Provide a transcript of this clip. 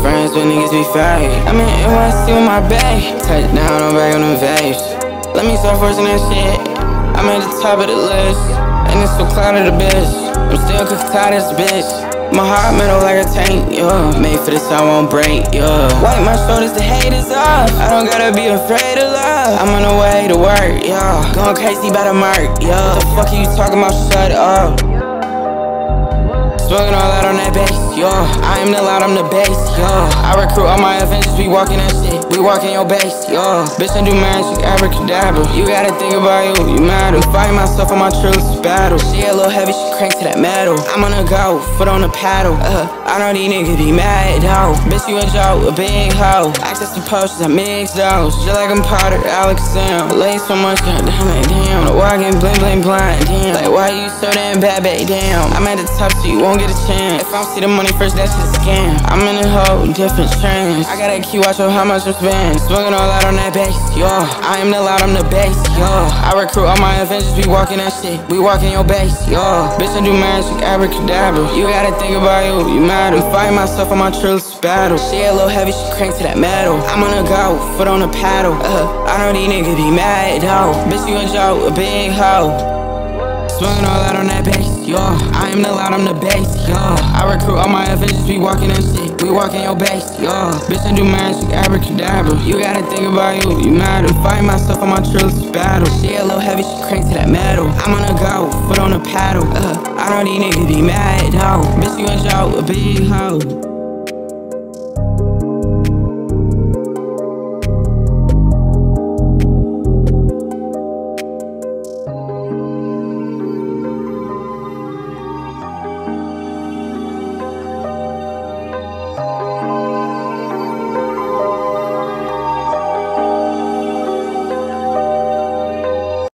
Friends with niggas be fake. I'm in NYC with my bae. Touch down, I'm back on them vapes. Let me start forcing that shit. I'm at the top of the list. And it's so cloud of the bitch. I'm still cooked tight as a bitch. My heart metal like a tank, yeah. Made for this, I won't break, yeah. Wipe my shoulders, the haters off. I don't gotta be afraid of love. I'm on the way to work, yeah. Going crazy by the mark, yeah. The fuck are you talking about? Shut up. Smoking all out on that bass, yo. I am the loud, I'm the bass, yo. I recruit all my Avengers, we walking that shit. We walking your base, yo. Bitch, I do magic, abracadabra. You gotta think about you, you matter. Fight myself on my truth battle. She a little heavy, she crank to that metal. I'm on the go, foot on the paddle. Uh, I know these niggas be mad, though. Bitch, you a joke, a big hoe. Access to potions, I mix those. Just like I'm Potter, Alex Sam. Lay so much, goddamn, like damn. Walking bling bling blind, damn. Like, why you so damn bad, babe, damn. I'm at the top, so you won't get a chance. If I don't see the money first, that's just a scam. I'm in a whole different strange. I gotta keep watch on how much I'm spending. Smoking all out on that bass, yo. I am the loud, I'm the bass, yo. I recruit all my Avengers, we walking that shit. We walking your base, yo. Bitch, I do magic, abracadabra. You gotta think about you, you matter. I fight myself on my truth battle. She a little heavy, she crank to that metal. I'm on a go, foot on the paddle. Uh, I know these niggas be mad, though. Bitch, you a joke, a big hoe. Swinging all out on that bass, yo. I am the loud, I'm the bass, yo. I recruit all my Avengers, we walking that shit. We walking your base, yo. Bitch, I do magic, abracadabra. You gotta think about you, you matter. Fight myself on my truth battle. She a little heavy, she crank to that metal. I'm on the go, foot on the paddle. Uh, I know these niggas be mad, though. Bitch, you a joke, a big hoe.